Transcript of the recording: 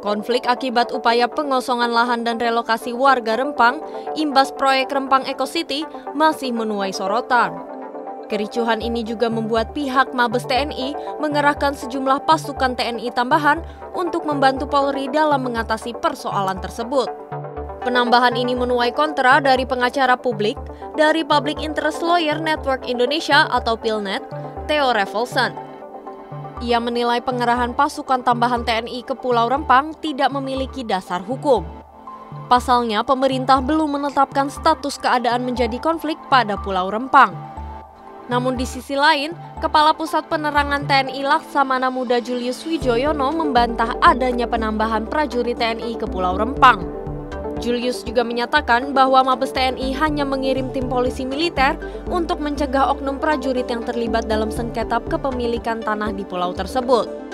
Konflik akibat upaya pengosongan lahan dan relokasi warga Rempang imbas proyek Rempang Eco City masih menuai sorotan. Kericuhan ini juga membuat pihak Mabes TNI mengerahkan sejumlah pasukan TNI tambahan untuk membantu Polri dalam mengatasi persoalan tersebut. Penambahan ini menuai kontra dari pengacara publik dari Public Interest Lawyer Network Indonesia atau PILNET, Theo Revolson. Ia menilai pengerahan pasukan tambahan TNI ke Pulau Rempang tidak memiliki dasar hukum. Pasalnya, pemerintah belum menetapkan status keadaan menjadi konflik pada Pulau Rempang. Namun di sisi lain, Kepala Pusat Penerangan TNI Laksamana Muda Julius Wijoyono membantah adanya penambahan prajurit TNI ke Pulau Rempang. Julius juga menyatakan bahwa Mabes TNI hanya mengirim tim polisi militer untuk mencegah oknum prajurit yang terlibat dalam sengketa kepemilikan tanah di pulau tersebut.